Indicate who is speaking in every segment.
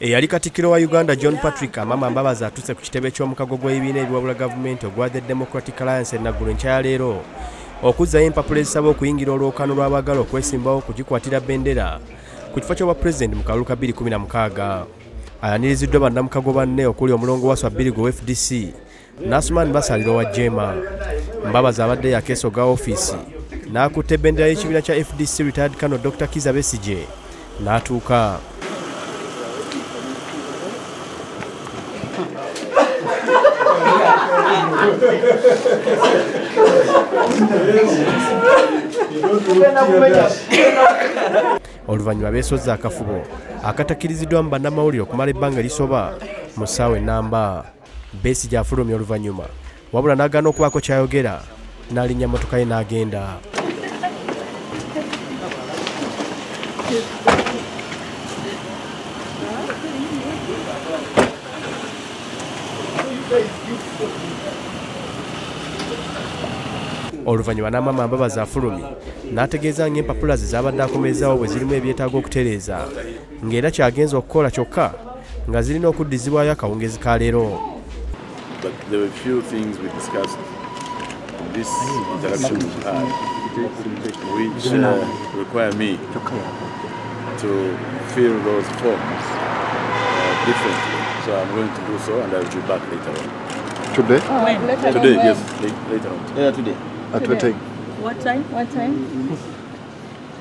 Speaker 1: eyali katikkiro wa uganda john patrick amama mbabazi atuuse ku kitebe ky'omukago gw'ebibiina ebiwabula gavumenti ogwa the democratic alliance enaggulu enkyaya leero. Okuzzayo empapula ezisaba okuyingira olwokano lw'abaagala okwesimbawo kugikwatira bendera. Ku kifo ky'obwapulezidenti mu kalulu ka 216 ayaniriziddwa bannamukago banne okuli omulongo waswa birigo fdc nasman basalira owa jema. Mbabazi abadde yakeesoga ofiisi n'akutta ebendera y'ekibiina kya fdc retired kano dr. Kiza besije n'atuuka oluvannyuma beesozza akafubo. Akatakkiriziddwamu bannamawulire okumala ebbanga erisoba. Mu ssaawa ennamba beesi gyafulumya oluvannyuma wabula n'agaana okubaako kyayogera. N'alinnya mmotoka ye n'agenda oluvannyuma n'amama mbabazi afulumye n'ategeeza ng'empapula ze zabadde akomezaawo bwe zirimu ebyetaaga okutereeza ng'era kyagenza okukola kyokka nga zirina okuddizibwayo akawungezi ka leero.
Speaker 2: But there were few things we discussed in this interaction we had, which uh, require me to fill those forms uh, differently. So I'm going to do so, and I'll be back later on.
Speaker 3: Today?
Speaker 4: Later
Speaker 2: Today,
Speaker 4: on
Speaker 2: yes,
Speaker 4: when?
Speaker 2: la- later on.
Speaker 5: Yeah, today.
Speaker 3: At what time?
Speaker 4: What time? What time?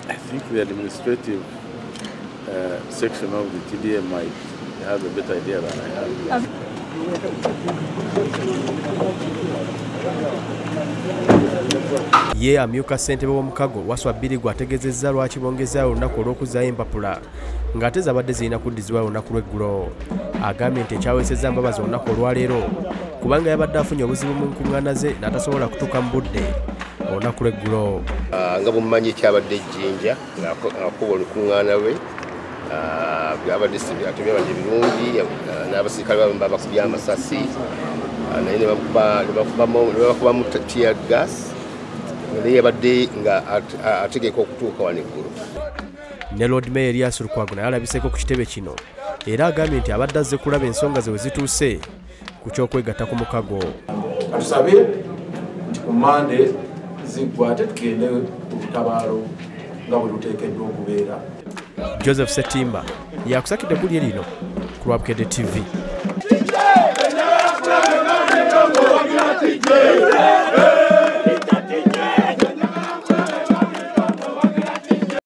Speaker 2: I think the administrative uh, section of the TDA might have a better idea than I have.
Speaker 1: Ye amyuka ssentebe w'omukago waswa birigo ategeezezza lwaki bongezaayo olunaku olw'okuzzaayo empapula ng'ate zabadde zirina kuddizibwayo olunaku lw'eggulo. Agambye nti ekyaweesezza mbabazi olunaku olwaleero kubanga yabadde afunye obuzibu mu nkuŋŋaana ze n'atasobola kutuuka mu budde olunaku lw'eggulo.
Speaker 6: Ah, nga bwemumanyi ekyabadde ejjinja ng'akuba olukuŋŋaana lwe ah, byabadde ate byabadde birungi ah, n'abasirikale bamu babakubya amasasi naye ne bakuba- ne bakubamu- ne bakubamu tiya gas naye yabadde nga at- ategeeka okutuuka wano eggulu.
Speaker 1: Ne lord mayor erias lukwago naye alabiseeko ku kitebe kino. Era agambye nti abadde azze kulaba ensonga ze we zituuse ku ky'okwegatta ku mukago.
Speaker 7: Tusabe nti ku mande ziggwa ate tugende ku lutabaalo nga bwe luteekeddwa okubeera.
Speaker 1: Joseph setimba yakusakidde gulye lino ku lwabukedde tv
Speaker 8: Hey!